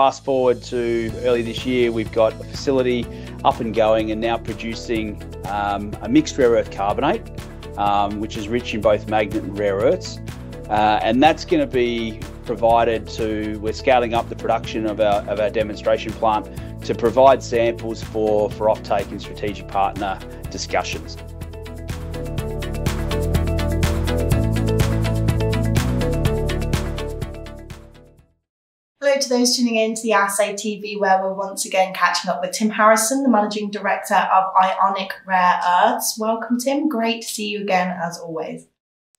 fast forward to early this year, we've got a facility up and going and now producing um, a mixed rare earth carbonate, um, which is rich in both magnet and rare earths. Uh, and that's going to be provided to, we're scaling up the production of our, of our demonstration plant to provide samples for, for offtake and strategic partner discussions. To those tuning in to the Assay TV, where we're once again catching up with Tim Harrison, the Managing Director of Ionic Rare Earths. Welcome, Tim. Great to see you again, as always.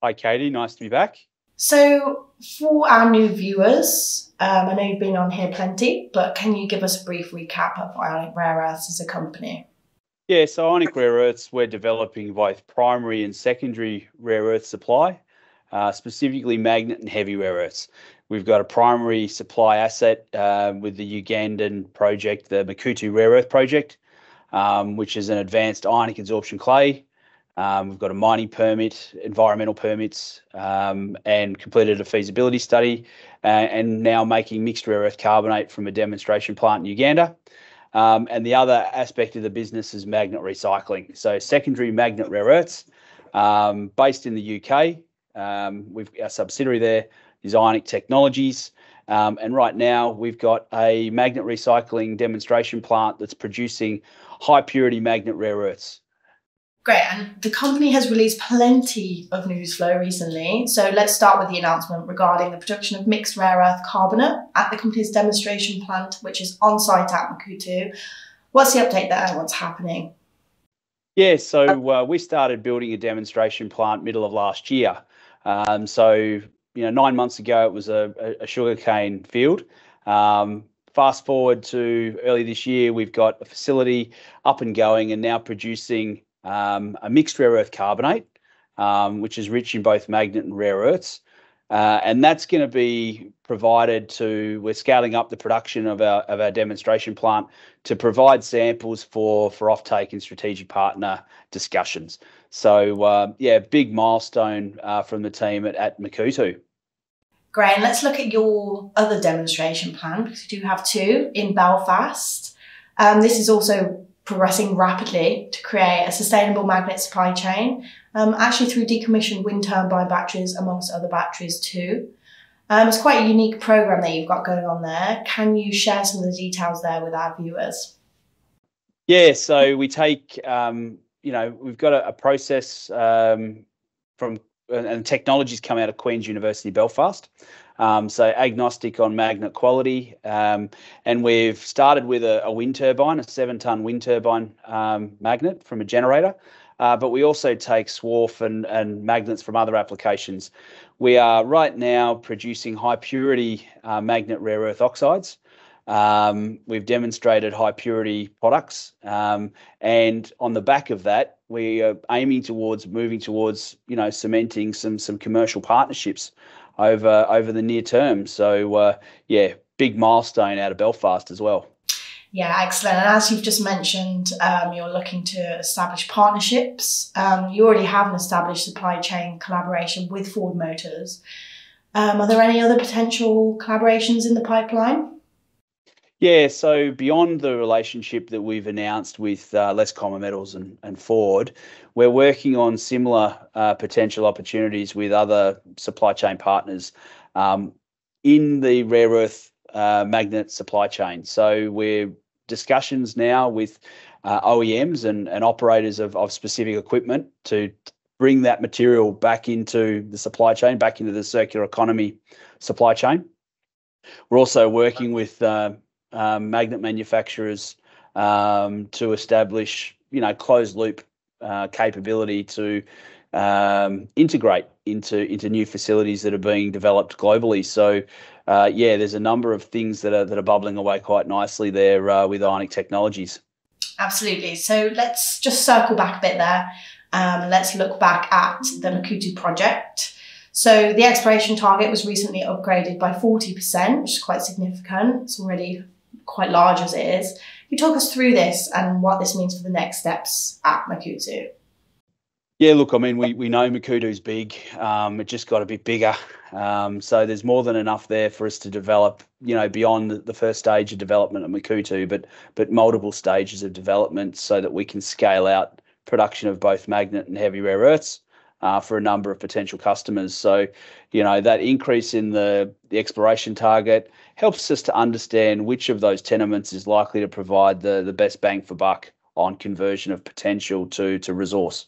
Hi, Katie. Nice to be back. So, for our new viewers, um, I know you've been on here plenty, but can you give us a brief recap of Ionic Rare Earths as a company? Yeah, so Ionic Rare Earths, we're developing both primary and secondary rare earth supply, uh, specifically magnet and heavy rare earths. We've got a primary supply asset uh, with the Ugandan project, the Makuutu Rare Earth Project, um, which is an advanced ionic adsorption clay. Um, we've got a mining permit, environmental permits, um, and completed a feasibility study, uh, and now making mixed rare earth carbonate from a demonstration plant in Uganda. Um, and the other aspect of the business is magnet recycling. So secondary magnet rare earths, um, based in the UK. Um, we've our subsidiary there is Ionic Technologies. Um, and right now we've got a magnet recycling demonstration plant that's producing high purity magnet rare earths. Great, and the company has released plenty of news flow recently. So let's start with the announcement regarding the production of mixed rare earth carbonate at the company's demonstration plant, which is on site at Makuutu. What's the update there? What's happening? Yeah, so uh, we started building a demonstration plant middle of last year. Um, so you know, nine months ago it was a, a sugarcane field. Um, fast forward to early this year, we've got a facility up and going and now producing um, a mixed rare earth carbonate, um, which is rich in both magnet and rare earths. Uh, and that's going to be provided to, we're scaling up the production of our, of our demonstration plant to provide samples for, for offtake and strategic partner discussions. So, uh, yeah, big milestone uh, from the team at, at Makuutu. Great. And let's look at your other demonstration plan because you do have two in Belfast. Um, this is also progressing rapidly to create a sustainable magnet supply chain, um, actually through decommissioned wind turbine batteries, amongst other batteries too. Um, it's quite a unique program that you've got going on there. Can you share some of the details there with our viewers? Yeah, so we take, um, you know, we've got a, a process um, from and technologies come out of Queen's University Belfast. Um, so agnostic on magnet quality, um, and we've started with a, a wind turbine, a seven-ton wind turbine um, magnet from a generator. Uh, but we also take swarf and, and magnets from other applications. We are right now producing high purity uh, magnet rare earth oxides. Um, we've demonstrated high purity products, um, and on the back of that, we are aiming towards moving towards you know cementing some some commercial partnerships over over the near term. So uh, yeah, big milestone out of Belfast as well. Yeah, excellent. And as you've just mentioned, um, you're looking to establish partnerships. Um, you already have an established supply chain collaboration with Ford Motors. Um, are there any other potential collaborations in the pipeline? Yeah, so beyond the relationship that we've announced with uh, Less Common Metals and, and Ford, we're working on similar uh, potential opportunities with other supply chain partners um, in the rare earth uh, magnet supply chain. So we're discussions now with uh, OEMs and, and operators of, of specific equipment to bring that material back into the supply chain, back into the circular economy supply chain. We're also working with uh, um, magnet manufacturers um, to establish, you know, closed loop uh, capability to um, integrate into into new facilities that are being developed globally. So, uh, yeah, there's a number of things that are that are bubbling away quite nicely there uh, with Ionic Technologies. Absolutely. So let's just circle back a bit there. Um, let's look back at the Makuutu project. So the exploration target was recently upgraded by 40%, which is quite significant. It's already quite large as it is. You talk us through this and what this means for the next steps at Makuutu. Yeah, look, I mean, we, we know Makuutu's big. Um, it just got a bit bigger. Um, so there's more than enough there for us to develop, you know, beyond the first stage of development at Makuutu, but but multiple stages of development so that we can scale out production of both magnet and heavy rare earths Uh, for a number of potential customers. So, you know, that increase in the, exploration target helps us to understand which of those tenements is likely to provide the, best bang for buck on conversion of potential to, to resource.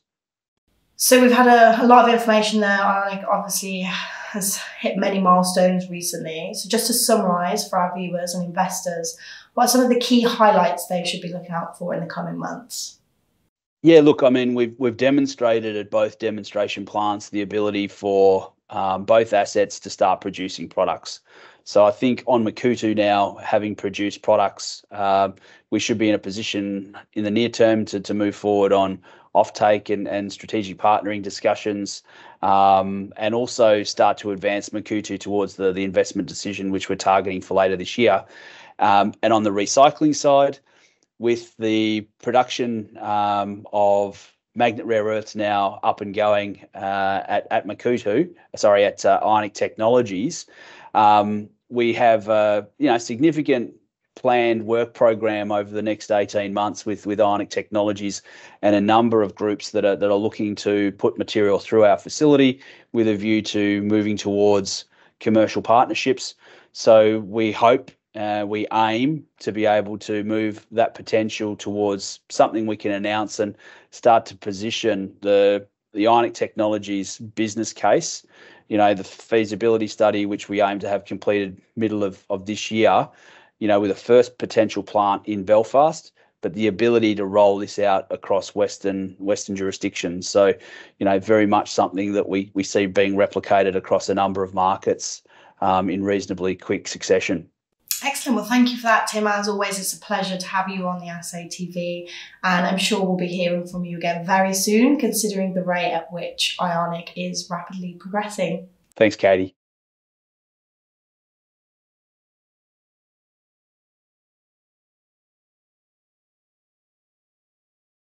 So we've had a, a lot of information there. Ionic obviously has hit many milestones recently. So just to summarise for our viewers and investors, what are some of the key highlights they should be looking out for in the coming months? Yeah, look, I mean, we've we've demonstrated at both demonstration plants the ability for um, both assets to start producing products. So I think on Makuutu now, having produced products, uh, we should be in a position in the near term to, to move forward on offtake and, and strategic partnering discussions, um, and also start to advance Makuutu towards the, the investment decision, which we're targeting for later this year. Um, and on the recycling side, with the production um, of magnet rare earths now up and going uh, at, at Makuutu, sorry, at uh, Ionic Technologies, um, we have uh, you know significant planned work program over the next 18 months with with Ionic Technologies and a number of groups that are that are looking to put material through our facility with a view to moving towards commercial partnerships. So we hope uh, we aim to be able to move that potential towards something we can announce and start to position the the Ionic Technologies business case. You know, the feasibility study, which we aim to have completed middle of, of this year, you know, with a first potential plant in Belfast, but the ability to roll this out across Western Western jurisdictions. So, you know, very much something that we we see being replicated across a number of markets um, in reasonably quick succession. Excellent. Well, thank you for that, Tim. As always, it's a pleasure to have you on the Assay TV, and I'm sure we'll be hearing from you again very soon, considering the rate at which Ionic is rapidly progressing. Thanks, Katie.